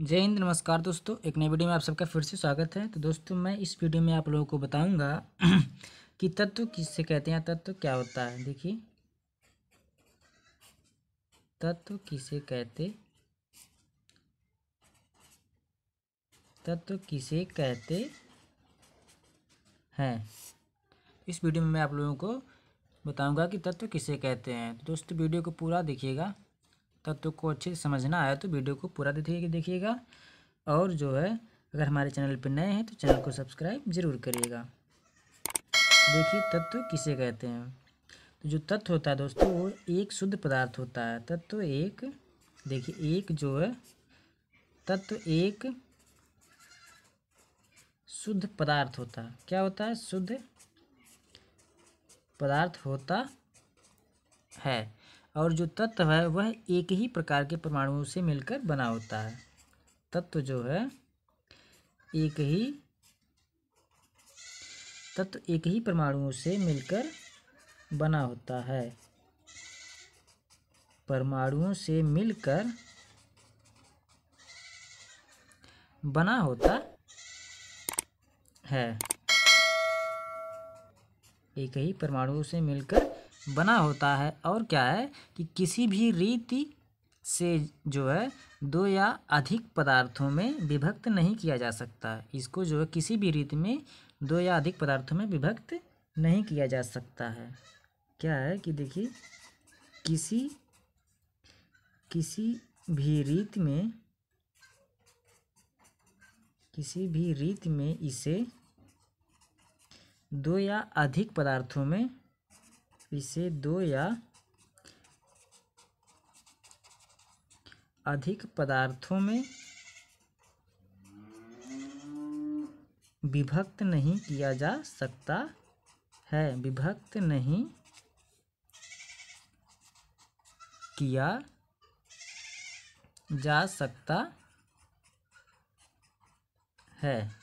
जय हिंद, नमस्कार दोस्तों। एक नई वीडियो में आप सबका फिर से स्वागत है। तो दोस्तों, मैं इस वीडियो में आप लोगों को बताऊँगा कि तत्व किससे कहते हैं तत्व क्या होता है? देखिए। तत्व किसे कहते? तत्व किसे कहते हैं? इस वीडियो में मैं आप लोगों को बताऊँगा कि तत्व किसे कहते हैं। तो दोस्तों, वीडियो को पूरा देखिएगा। तत्व को अच्छे से समझना आया तो वीडियो को पूरा देखिए देखिएगा। और जो है, अगर हमारे चैनल पर नए हैं तो चैनल को सब्सक्राइब ज़रूर करिएगा। देखिए तत्व किसे कहते हैं? तो जो तत्व होता है दोस्तों, वो एक शुद्ध पदार्थ होता है। तत्व एक, देखिए, एक जो है, तत्व एक शुद्ध पदार्थ होता है। क्या होता है? शुद्ध पदार्थ होता है। और जो तत्व है, वह एक ही प्रकार के परमाणुओं से मिलकर बना होता है। तत्व जो है, एक ही, तत्व एक ही परमाणुओं से मिलकर बना होता है। परमाणुओं से मिलकर बना होता है। एक ही परमाणुओं से मिलकर बना होता है। और क्या है कि किसी भी रीति से जो है, दो या अधिक पदार्थों में विभक्त नहीं किया जा सकता। इसको जो है, किसी भी रीति में दो या अधिक पदार्थों में विभक्त नहीं किया जा सकता है। क्या है कि देखिए, किसी किसी भी रीत में, किसी भी रीत में इसे दो या अधिक पदार्थों में इसे दो या अधिक पदार्थों में विभक्त नहीं किया जा सकता है। विभक्त नहीं किया जा सकता है।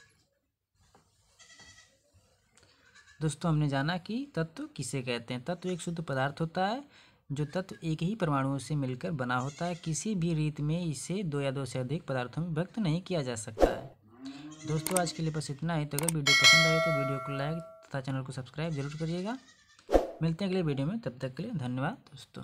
दोस्तों, हमने जाना कि तत्व किसे कहते हैं? तत्व एक शुद्ध पदार्थ होता है, जो तत्व एक ही परमाणुओं से मिलकर बना होता है। किसी भी रीत में इसे दो या दो से अधिक पदार्थों में व्यक्त नहीं किया जा सकता है। दोस्तों, आज के लिए बस इतना ही। तो अगर वीडियो पसंद आए तो वीडियो को लाइक तथा चैनल को सब्सक्राइब ज़रूर करिएगा। मिलते हैं अगले वीडियो में। तब तक के लिए धन्यवाद दोस्तों।